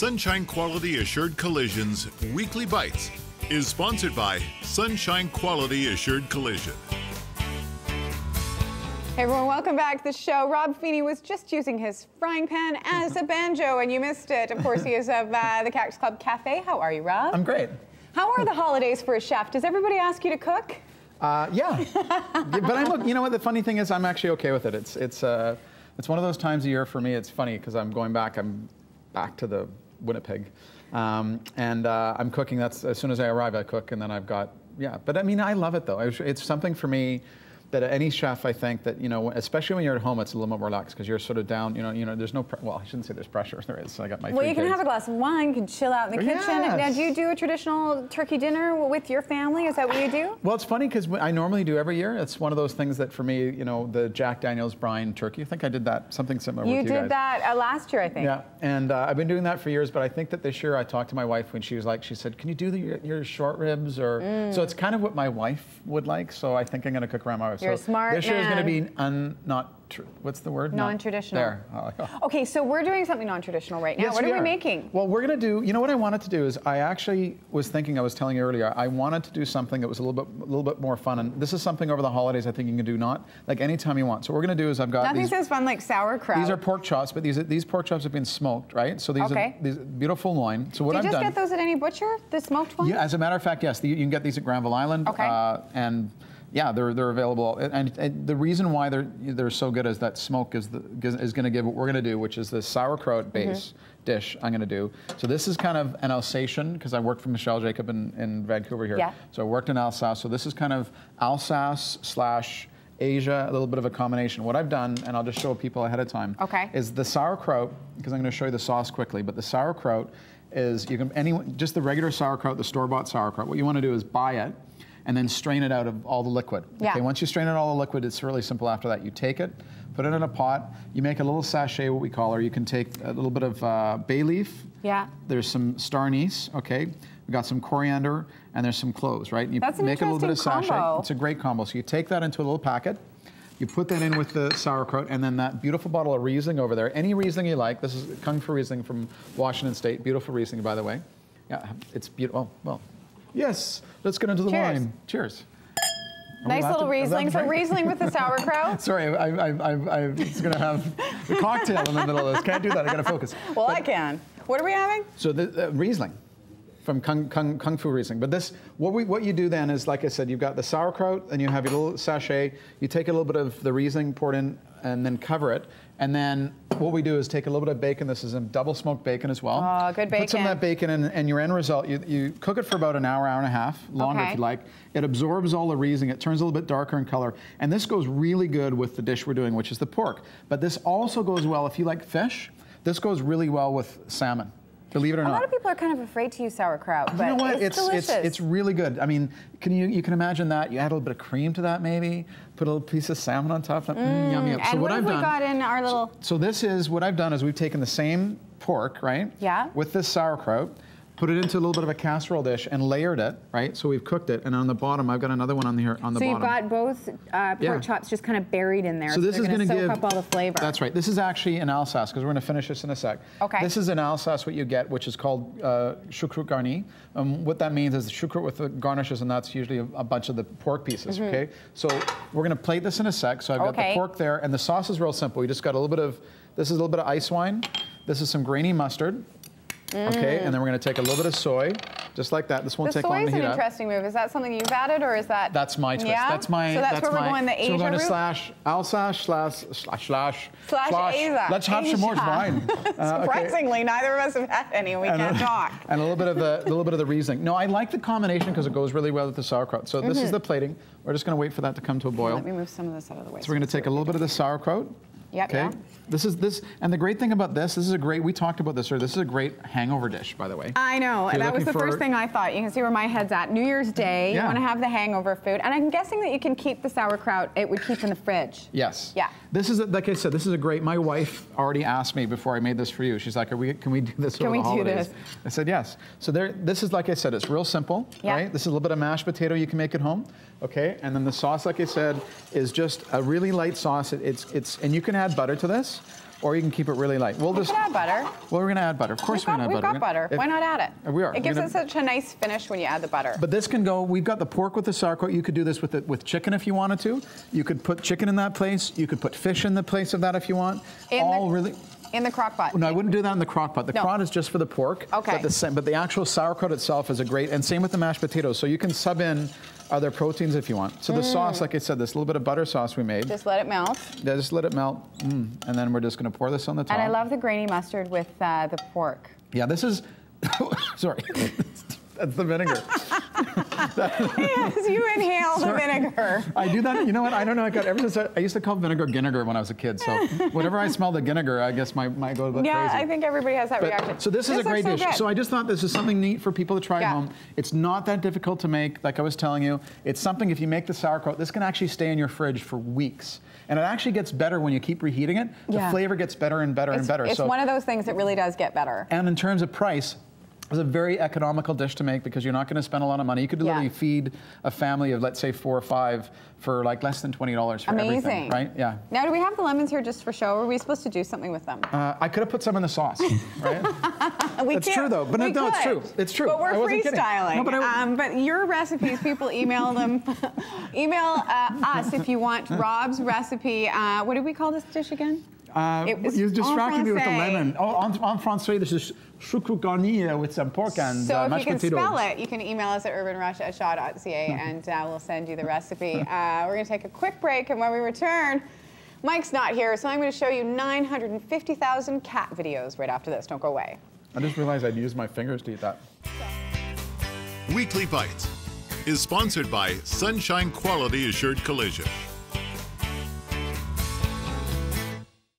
Sunshine Quality Assured Collision's Weekly Bites is sponsored by Sunshine Quality Assured Collision. Hey everyone, welcome back to the show. Rob Feenie was just using his frying pan as a banjo and you missed it. Of course, he is of uh, the Cactus Club Cafe. How are you, Rob? I'm great. How are the holidays for a chef? Does everybody ask you to cook? Uh, yeah, but I'm. look- You know what? The funny thing is, I'm actually okay with it. It's it's uh, it's one of those times a year for me. It's funny because I'm going back. I'm back to the Winnipeg, um, and uh, I'm cooking. That's as soon as I arrive, I cook, and then I've got yeah. But I mean, I love it though. It's something for me that any chef, I think that you know, especially when you're at home, it's a little bit more relaxed because you're sort of down. You know, you know, there's no. Well, I shouldn't say there's pressure. There is. I got my. Well, you can kids. have a glass of wine, you can chill out in the Yes. kitchen. Now, do you do a traditional turkey dinner with your family? Is that what you do? Well, it's funny because I normally do every year. It's one of those things that for me, you know, the Jack Daniels brine turkey. I think I did that something similar You with you did guys. that uh, last year, I think. Yeah, and uh, I've been doing that for years. But I think that this year I talked to my wife when she was like, she said, "Can you do the, your, your short ribs?" Or Mm. so it's kind of what my wife would like. So I think I'm going to cook around my wife. You're so smart This year is going to be un, not tr- what's the word? Non-traditional. There. Oh. Okay, so we're doing something non-traditional right now. Yes, what are we making? Well, we're going to do. You know what I wanted to do is I actually was thinking. I was telling you earlier. I wanted to do something that was a little bit, a little bit more fun. And this is something over the holidays. I think you can do not like anytime you want. So what we're going to do is I've got Nothing these. says fun like sauerkraut. These are pork chops, but these these pork chops have been smoked, right? So these Okay. are these beautiful loin. So what Do you I've just done. get those at any butcher? The smoked ones? Yeah, as a matter of fact, yes, the, you can get these at Granville Island. Okay. Uh, and yeah, they're they're available. And, and the reason why they're they're so good is that smoke is the, is going to give what we're going to do, which is the sauerkraut mm-hmm. base dish I'm going to do. So this is kind of an Alsatian because I worked for Michel Jacob in, in Vancouver here. Yeah. So I worked in Alsace. So this is kind of Alsace slash Asia, a little bit of a combination. What I've done, and I'll just show people ahead of time, Okay. is the sauerkraut, because I'm going to show you the sauce quickly, but the sauerkraut is, you can, any, just the regular sauerkraut, the store-bought sauerkraut, what you want to do is buy it and then strain it out of all the liquid. Yeah. Okay, once you strain out all the liquid, it's really simple after that. You take it, put it in a pot, you make a little sachet, what we call, or you can take a little bit of uh, bay leaf. Yeah. There's some star anise, okay? We got some coriander, and there's some cloves, right? You That's an make a little bit of sachet. combo. It's a great combo. So you take that into a little packet, you put that in with the sauerkraut, and then that beautiful bottle of Riesling over there. Any Riesling you like. This is Kung Fu Riesling from Washington State. Beautiful Riesling, by the way. Yeah, it's beautiful. Well, well, yes. Let's get into the Cheers. wine. Cheers. Nice little to- are we allowed Riesling. So? Riesling with the sauerkraut. Sorry, I, I, I, I going to have a cocktail in the middle of this. Can't do that. I got to focus. Well, I can. What are we having? So the uh, Riesling from Kung, Kung, Kung Fu Riesling. But this, what, we, what you do then is, like I said, you've got the sauerkraut and you have your little sachet. You take a little bit of the Riesling, pour it in, and then cover it. And then what we do is take a little bit of bacon. This is a double smoked bacon as well. Oh, good bacon. Put some of that bacon in, and your end result, you, you cook it for about an hour, hour and a half, longer Okay. if you like. It absorbs all the Riesling. It turns a little bit darker in color. And this goes really good with the dish we're doing, which is the pork. But this also goes well, if you like fish, this goes really well with salmon. Believe it or A not. A lot of people are kind of afraid to use sauerkraut, but You know what? it's, It's delicious. it's it's really good. I mean, can you you can imagine that? You add a little bit of cream to that, maybe. Put a little piece of salmon on top. Mm, yum yum. and what, have we got in our little? So this is what I've done is we've taken the same pork, right? Yeah. With this sauerkraut, put it into a little bit of a casserole dish and layered it, right? So we've cooked it, and on the bottom I've got another one on the here on the So bottom. So you've got both uh, pork Yeah. chops just kind of buried in there. So this is going to soak give up all the flavor. That's right. This is actually an Alsace because we're going to finish this in a sec. Okay. This is an Alsace what you get, which is called uh, choucroute garni. Um, what that means is the choucroute with the garnishes, and that's usually a, a bunch of the pork pieces. Okay. So we're going to plate this in a sec. So I've got. Okay. the pork there, and the sauce is real simple. You just got a little bit of this is a little bit of ice wine. This is some grainy mustard. Okay, and then we're going to take a little bit of soy, just like that. This won't Mm. the take long soy to is an heat up. interesting move. Is that something you've added, or is that? That's my twist. Yeah? That's my. So that's, where my, we're going. The Asia So we're going to route? slash Alsace slash slash slash Slash Asia. Let's have some more Asia. wine. Uh, okay. Surprisingly, neither of us have had any. We And can't a, talk. and a little bit of the a little bit of the Riesling. No, I like the combination because it goes really well with the sauerkraut. So this is the plating. We're just going to wait for that to come to a boil. Mm-hmm. Let me move some of this out of the way. So we're going to take a little bit of the sauerkraut. Yep, Okay. yeah. This is this, and the great thing about this, this is a great. We talked about this earlier. This is a great hangover dish, by the way. I know, and that was the first thing I thought. You can see where my head's at. New Year's Day, you want to have the hangover food, and I'm guessing that you can keep the sauerkraut. It would keep in the fridge. Yes. Yeah. This is a, like I said. This is a great. My wife already asked me before I made this for you. She's like, "Are we? Can we do this Can over we the do this? I said yes. So there. This is like I said. It's real simple. Yeah. Right. This is a little bit of mashed potato you can make at home. Okay. And then the sauce, like I said, is just a really light sauce. It, it's it's and you can add butter to this, or you can keep it really light. We'll We just. add butter. Well, we're gonna add butter. Of course, We've we're got, gonna butter. we've add got butter. If- Why not add it? We are. It gives We're it such a nice finish when you add the butter. But this can go. We've got the pork with the sauerkraut. You could do this with the, with chicken if you wanted to. You could put chicken in that place. You could put fish in the place of that if you want. In All the- really. in the crock pot. No, I wouldn't do that in the crock pot. The No. crock is just for the pork. Okay. But the, but the actual sauerkraut itself is a great, and same with the mashed potatoes. So you can sub in other proteins if you want. So the sauce, like I said, this little bit of butter sauce we made. Mm. Just let it melt. Yeah, just let it melt, mm. and then we're just going to pour this on the top. And I love the grainy mustard with uh, the pork. Yeah, this is. sorry, that's the vinegar. Yes, you inhale the vinegar. I do that. You know what? I don't know. I got ever since I, I used to call vinegar vinegar when I was a kid. So whenever I smell the vinegar, I guess my my go Yeah, crazy. I think everybody has that But- reaction. so this is a great dish. good. So I just thought this is something neat for people to try Yeah. at home. It's not that difficult to make, like I was telling you. It's something if you make the sauerkraut, this can actually stay in your fridge for weeks, and it actually gets better when you keep reheating it. The Yeah. flavor gets better and better it's, and better. it's so one of those things that really does get better. and in terms of price, it's a very economical dish to make because you're not going to spend a lot of money. You could Yeah. literally feed a family of, let's say, four or five for like less than twenty dollars for everything, Amazing. right? Yeah. Now, do we have the lemons here just for show, or are we supposed to do something with them? Uh, I could have put some in the sauce, right? we It's can't- true, though, but we no, it's true. It's true. But we're I wasn't freestyling. No, but um, but your recipes, people email them. email uh, us if you want Rob's recipe. Uh, what did we call this dish again? Uh, It was you distracted me with the lemon. Oh, en, en français, this is choucroute garni uh, with some pork and So uh, if you can potatoes. spell it, you can email us at urbanrush at shaw.ca and uh, we'll send you the recipe. Uh, we're going to take a quick break, and when we return, Mike's not here, so I'm going to show you 950,000 cat videos right after this. Don't go away. I just realized I'd use my fingers to eat that. Weekly Bites is sponsored by Sunshine Quality Assured Collision.